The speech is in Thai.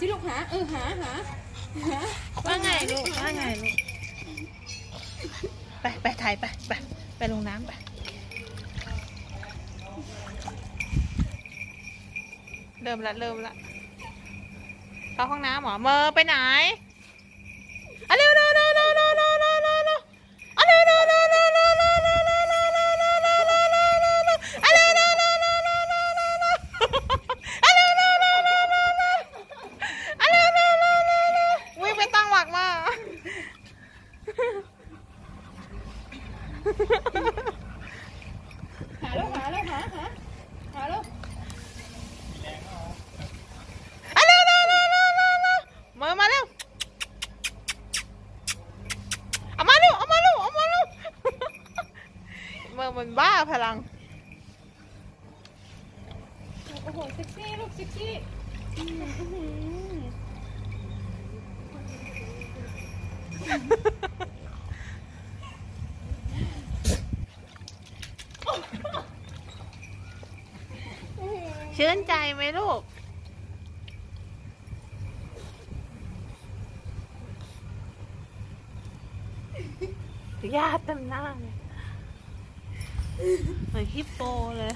สิลูกหาเออหาหาหาว่าไงลูกว่าไงลูกไปไปถ่ายไปไปไปลงน้ำไปเริ่มละเริ่มละเข้าห้องน้ำหมอเมอไปไหน Hạ luôn, hạ luôn, hả? Hả? Hạ luôn Alo, alo, alo, alo, alo Mời ông alo Ông alo, ông alo, ông alo Mà mình ba phải lần oh, sexy lúc, sexy ชื่นใจไหมลูกญาติเต็มหน้าเลยเหมือนฮิปโปเลย